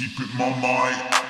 Keep it my mind.